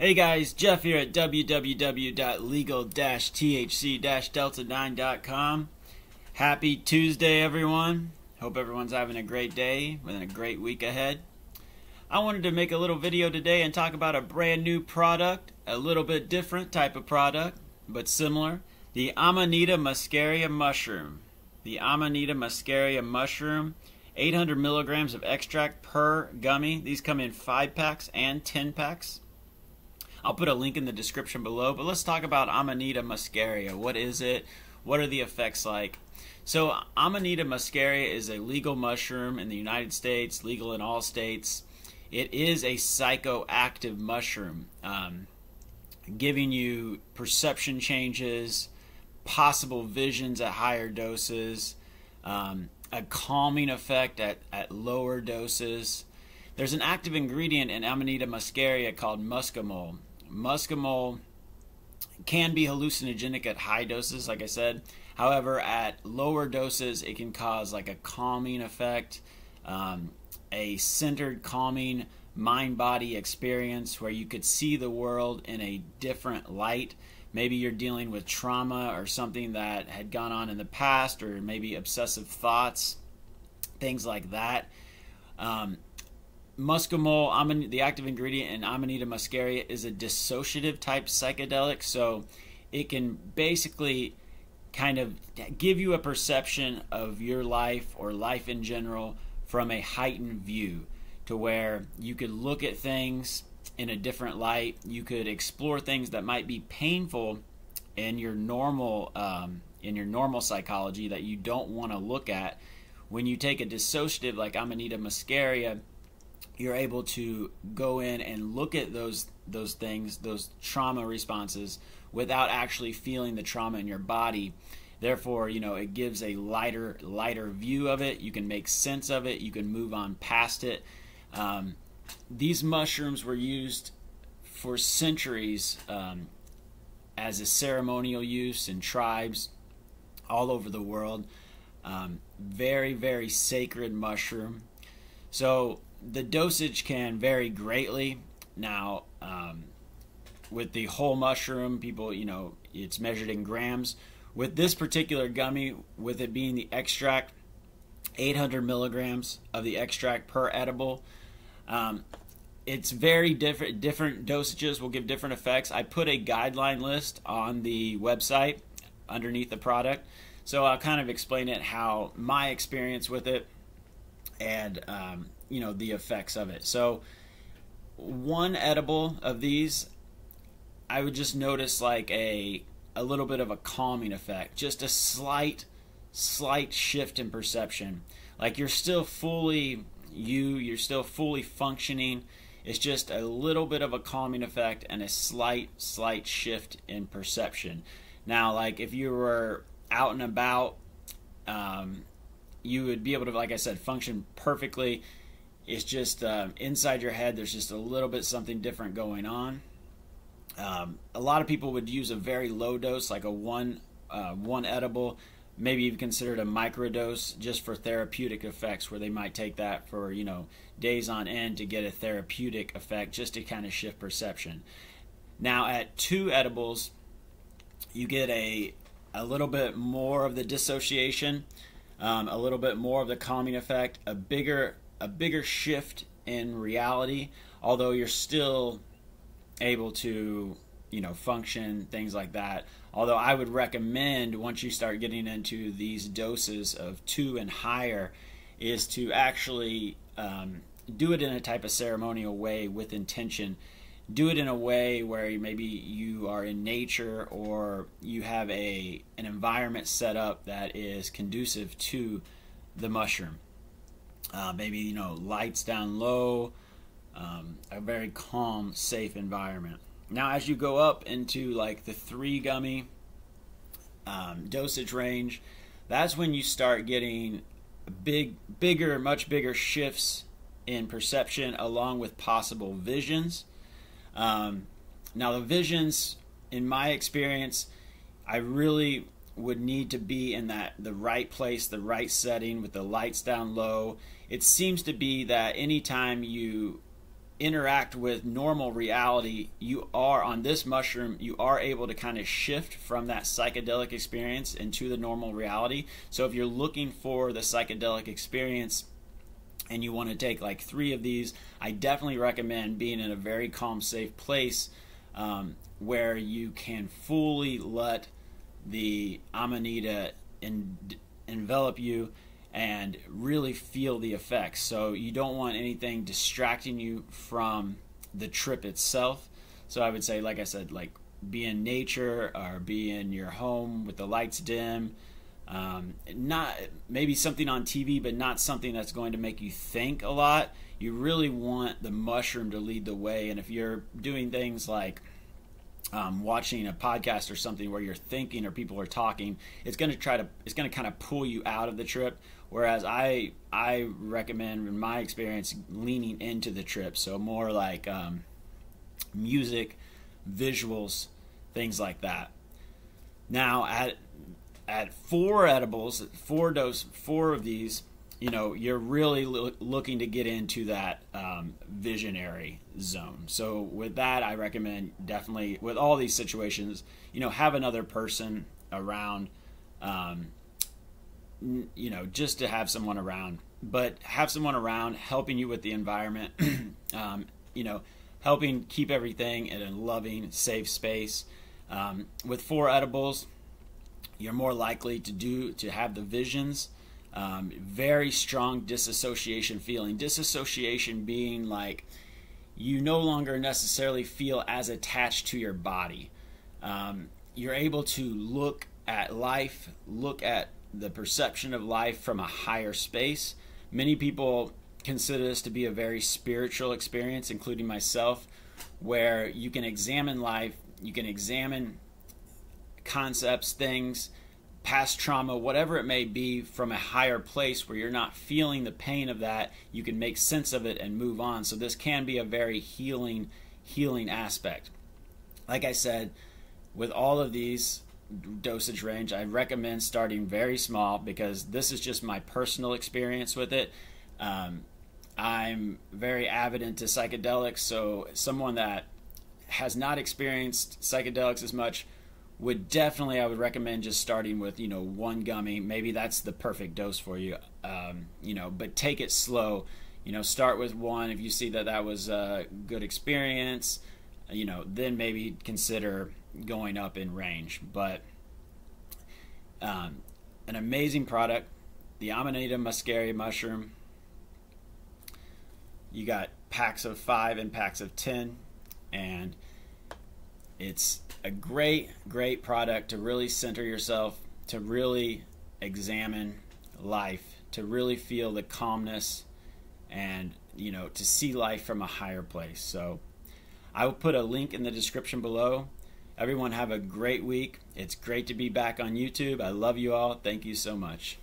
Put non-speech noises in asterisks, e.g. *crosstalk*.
Hey guys, Jeff here at www.legal-thc-delta9.com. Happy Tuesday, everyone. Hope everyone's having a great day and a great week ahead. I wanted to make a little video today and talk about a brand new product, a little bit different type of product, but similar. The Amanita muscaria mushroom. The Amanita muscaria mushroom. 800 milligrams of extract per gummy. These come in 5 packs and 10 packs. I'll put a link in the description below, but let's talk about Amanita muscaria. What is it? What are the effects like? So, Amanita muscaria is a legal mushroom in the United States, legal in all states. It is a psychoactive mushroom, um, giving you perception changes, possible visions at higher doses, um, a calming effect at, at lower doses. There's an active ingredient in Amanita muscaria called muscimol. Muscimol can be hallucinogenic at high doses, like I said. However, at lower doses, it can cause like a calming effect, um, a centered, calming mind body experience where you could see the world in a different light. Maybe you're dealing with trauma or something that had gone on in the past, or maybe obsessive thoughts, things like that. Um, muscimol, the active ingredient in Amanita muscaria, is a dissociative type psychedelic. So it can basically kind of give you a perception of your life or life in general from a heightened view to where you could look at things in a different light. You could explore things that might be painful in your normal um, in your normal psychology that you don't want to look at. When you take a dissociative like Amanita muscaria, you're able to go in and look at those those things, those trauma responses, without actually feeling the trauma in your body. Therefore, you know, it gives a lighter lighter view of it. You can make sense of it. You can move on past it. Um, these mushrooms were used for centuries um, as a ceremonial use in tribes all over the world. Um, very, very sacred mushroom. So the dosage can vary greatly. Now, um, with the whole mushroom, people, you know, it's measured in grams. With this particular gummy, with it being the extract, 800 milligrams of the extract per edible. Um, it's very different. Different dosages will give different effects. I put a guideline list on the website underneath the product, so I'll kind of explain it how my experience with it and um, you know the effects of it. So one edible of these, I would just notice like a a little bit of a calming effect, just a slight slight shift in perception. Like you're still fully you, you're still fully functioning. It's just a little bit of a calming effect and a slight slight shift in perception. Now, like if you were out and about, um, you would be able to, like I said, function perfectly. It's just um, inside your head, there's just a little bit something different going on. Um, a lot of people would use a very low dose, like a one uh, one edible, maybe even considered a microdose, just for therapeutic effects, where they might take that for you know days on end to get a therapeutic effect, just to kind of shift perception. Now, at two edibles, you get a a little bit more of the dissociation, um, a little bit more of the calming effect, a bigger a bigger shift in reality, although you're still able to, you know, function, things like that. Although I would recommend once you start getting into these doses of two and higher, is to actually um, do it in a type of ceremonial way with intention. Do it in a way where maybe you are in nature or you have a an environment set up that is conducive to the mushroom. Uh, maybe you know lights down low, um, a very calm, safe environment. Now, as you go up into like the three gummy um, dosage range, that's when you start getting big, bigger, much bigger shifts in perception, along with possible visions. Um, now, the visions, in my experience, I really would need to be in that the right place, the right setting with the lights down low. It seems to be that anytime you interact with normal reality, you are on this mushroom, you are able to kind of shift from that psychedelic experience into the normal reality. So if you're looking for the psychedelic experience and you want to take like three of these, I definitely recommend being in a very calm, safe place um, where you can fully let the Amanita envelop you and really feel the effects. So you don't want anything distracting you from the trip itself. So I would say, like I said, like be in nature or be in your home with the lights dim. Um, not maybe something on TV, but not something that's going to make you think a lot. You really want the mushroom to lead the way. And if you're doing things like um, watching a podcast or something where you're thinking or people are talking, it's going to try to it's going to kind of pull you out of the trip. Whereas I I recommend, in my experience, leaning into the trip, so more like um, music, visuals, things like that. Now at at four edibles, four dose, four of these, you know, you're really lo- looking to get into that um, visionary zone. So with that, I recommend definitely with all these situations, you know, have another person around. Um, you know, just to have someone around, but have someone around helping you with the environment, *clears throat* um, you know, helping keep everything in a loving, safe space. Um, with four edibles, you're more likely to do to have the visions. Um, very strong disassociation feeling. Disassociation being like you no longer necessarily feel as attached to your body. Um, you're able to look at life, look at the perception of life from a higher space. Many people consider this to be a very spiritual experience, including myself, where you can examine life, you can examine concepts, things, past trauma, whatever it may be, from a higher place where you're not feeling the pain of that. You can make sense of it and move on. So this can be a very healing, healing aspect. Like I said, with all of these, dosage range. I recommend starting very small because this is just my personal experience with it. Um, I'm very avid into psychedelics, so someone that has not experienced psychedelics as much would definitely I would recommend just starting with you know one gummy. Maybe that's the perfect dose for you. Um, you know, but take it slow. You know, start with one. If you see that that was a good experience, you know, then maybe consider going up in range. But um, an amazing product, the Amanita muscaria mushroom. You got packs of five and packs of ten, and it's a great, great product to really center yourself, to really examine life, to really feel the calmness, and you know, to see life from a higher place. So I will put a link in the description below. Everyone have a great week. It's great to be back on YouTube. I love you all. Thank you so much.